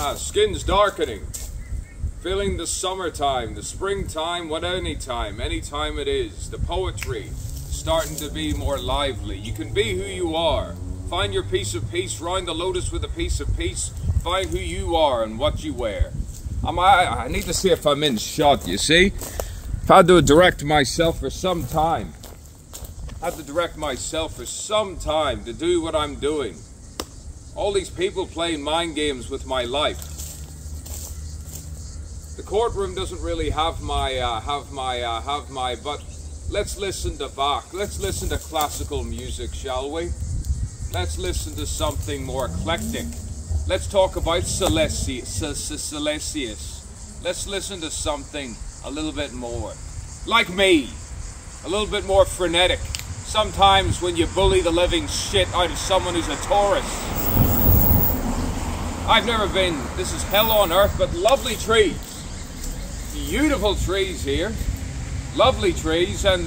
Ah, skin's darkening. Feeling the summertime, the springtime, what any time, any time it is. The poetry starting to be more lively. You can be who you are. Find your piece of peace, round the lotus with a piece of peace. Find who you are and what you wear. I'm, I, I need to see if I'm in shot, you see? I've had to direct myself for some time. I Had to direct myself for some time to do what I'm doing. All these people playing mind games with my life. The courtroom doesn't really have my, uh, have my, uh, have my, but let's listen to Bach. Let's listen to classical music, shall we? Let's listen to something more eclectic. Let's talk about Silesius. Let's listen to something a little bit more like me, a little bit more frenetic. Sometimes when you bully the living shit out of someone who's a tourist. I've never been, this is hell on earth, but lovely trees. Beautiful trees here. Lovely trees and the